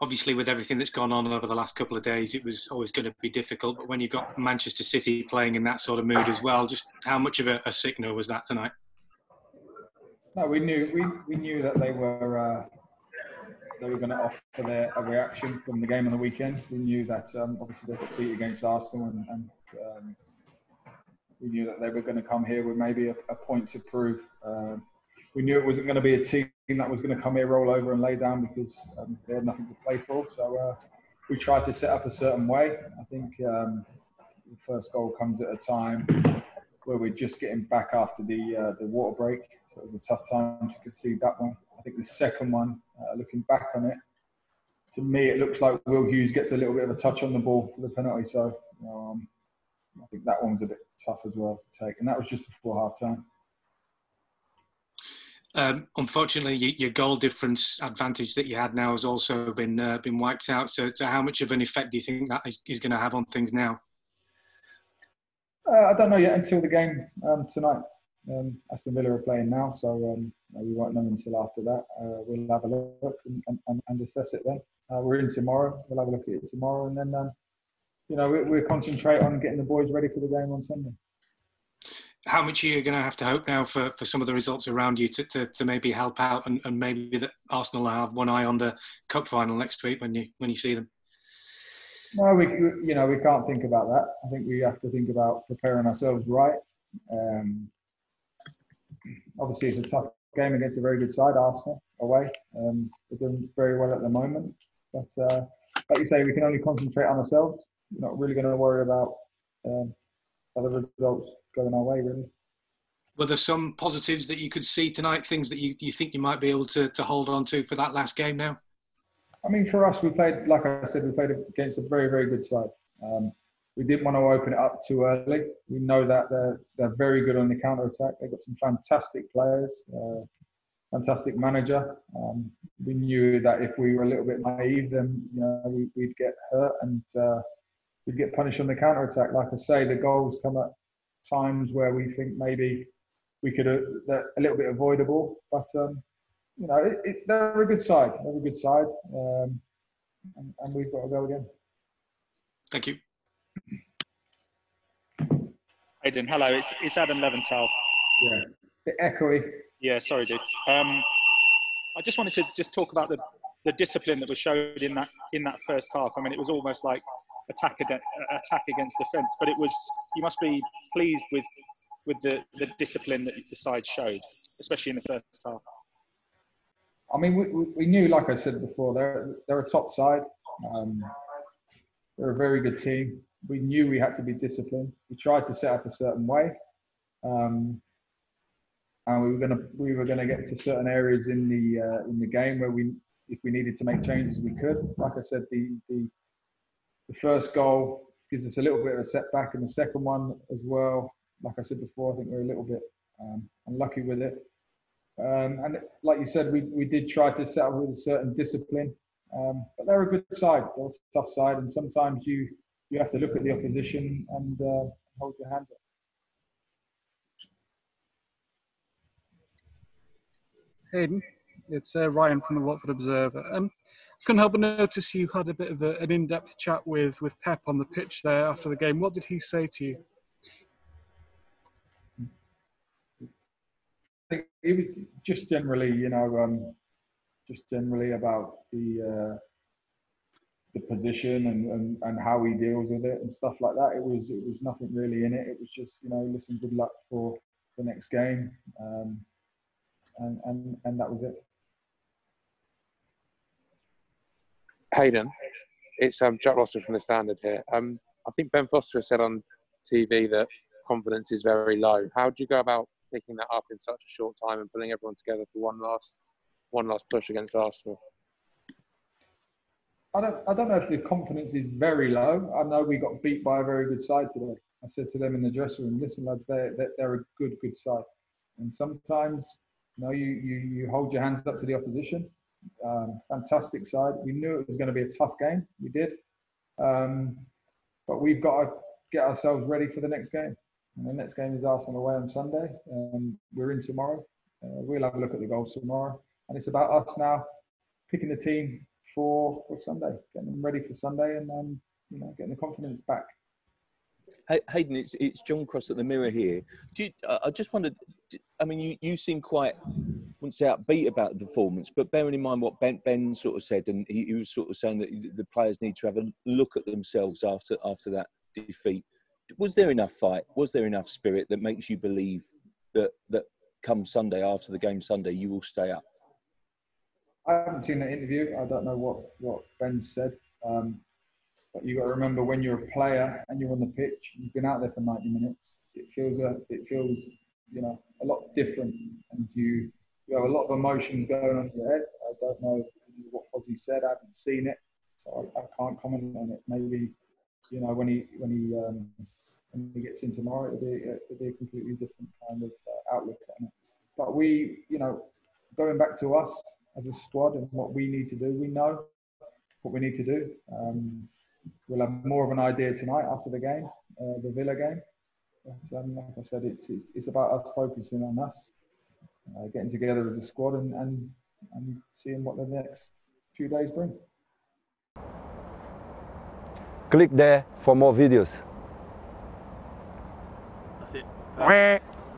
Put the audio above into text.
obviously with everything that's gone on over the last couple of days, it was always going to be difficult. But when you've got Manchester City playing in that sort of mood as well, just how much of a, a signal was that tonight? No, we knew we, we knew that they were uh, they were going to offer their a reaction from the game on the weekend. We knew that um, obviously they beat against Arsenal, and, and um, we knew that they were going to come here with maybe a, a point to prove. Uh, we knew it wasn't going to be a team that was going to come here, roll over, and lay down because um, they had nothing to play for. So uh, we tried to set up a certain way. I think um, the first goal comes at a time where we're just getting back after the uh, the water break, so it was a tough time to concede that one. I think the second one, uh, looking back on it, to me it looks like Will Hughes gets a little bit of a touch on the ball for the penalty. So um, I think that one was a bit tough as well to take, and that was just before half time. Um, unfortunately, your goal difference advantage that you had now has also been uh, been wiped out. So, so, how much of an effect do you think that is, is going to have on things now? Uh, I don't know yet until the game um, tonight. Um, Aston Villa are playing now, so um, we won't know until after that. Uh, we'll have a look and, and, and assess it then. Uh, we're in tomorrow. We'll have a look at it tomorrow, and then um, you know we, we'll concentrate on getting the boys ready for the game on Sunday how much are you going to have to hope now for, for some of the results around you to, to, to maybe help out and, and maybe that Arsenal will have one eye on the cup final next week when you when you see them? No, we you know we can't think about that. I think we have to think about preparing ourselves right. Um, obviously, it's a tough game against a very good side, Arsenal away. Um, they're doing very well at the moment, but uh, like you say, we can only concentrate on ourselves. We're not really going to worry about um, other results going our way, really. Were there some positives that you could see tonight? Things that you, you think you might be able to, to hold on to for that last game now? I mean, for us, we played, like I said, we played against a very, very good side. Um, we didn't want to open it up too early. We know that they're, they're very good on the counter attack. They've got some fantastic players, uh, fantastic manager. Um, we knew that if we were a little bit naive, then you know we, would get hurt and uh, we'd get punished on the counter attack. Like I say, the goals come at times where we think maybe we could have a little bit avoidable. But um, you know, it, it, they're a good side. They're a good side, um, and, and, we've got to go again. Thank you. Hayden, hello. It's it's Adam Leventhal. Yeah, bit echoey. Yeah, sorry, dude. Um, I just wanted to just talk about the the discipline that was showed in that in that first half. I mean, it was almost like attack attack against defence, but it was you must be pleased with with the, the discipline that the side showed, especially in the first half. I mean, we, we knew, like I said before, they're they're a top side. Um, they're a very good team. We knew we had to be disciplined. We tried to set up a certain way, um, and we were gonna we were gonna get to certain areas in the uh, in the game where we if we needed to make changes, we could. Like I said, the, the, the first goal gives us a little bit of a setback, and the second one as well. Like I said before, I think we're a little bit um, unlucky with it. Um, and like you said, we, we did try to set up with a certain discipline, um, but they're a good side. They're a tough side, and sometimes you you have to look at the opposition and uh, hold your hands up. Hayden. It's uh, Ryan from the Watford Observer. Um, couldn't help but notice you had a bit of a, an in-depth chat with, with Pep on the pitch there after the game. What did he say to you? It was just generally, you know, um, just generally about the uh, the position and, and, and how he deals with it and stuff like that. It was it was nothing really in it. It was just you know, listen, good luck for the next game, um, and and and that was it. Hayden, it's um, Jack Rossiter from the Standard here. Um, I think Ben Foster said on TV that confidence is very low. How do you go about picking that up in such a short time and pulling everyone together for one last, one last push against Arsenal? I don't, I don't know if the confidence is very low. I know we got beat by a very good side today. I said to them in the dressing room, listen, lads, they're, they're a good, good side. And sometimes, you know, you, you, you hold your hands up to the opposition um, fantastic side. We knew it was going to be a tough game. We did. Um, but we've got to get ourselves ready for the next game. And the next game is Arsenal away on Sunday. We're in tomorrow. Uh, we'll have a look at the goals tomorrow. And it's about us now picking the team for for Sunday, getting them ready for Sunday, and um, you know getting the confidence back. Hayden, it's it's John Cross at the Mirror here. You, I just wondered. I mean, you, you seem quite, wouldn't say upbeat about the performance, but bearing in mind what Ben, ben sort of said, and he, he was sort of saying that the players need to have a look at themselves after after that defeat. Was there enough fight? Was there enough spirit that makes you believe that that come Sunday after the game Sunday you will stay up? I haven't seen the interview. I don't know what what Ben said. Um, but you got to remember when you're a player and you're on the pitch, you've been out there for 90 minutes. It feels a, it feels you know a lot different, and you you have a lot of emotions going on in your head. I don't know what Fozzie said. I haven't seen it, so I, I can't comment on it. Maybe you know when he when he um, when he gets in tomorrow, it'll be it'll be a completely different kind of uh, outlook on it. But we, you know, going back to us as a squad and what we need to do, we know what we need to do. Um, we'll have more of an idea tonight after the game, uh, the Villa game. But, um, like I said, it's, it's about us focusing on us, uh, getting together as a squad and, and, and seeing what the next few days bring. Click there for more videos. That's it.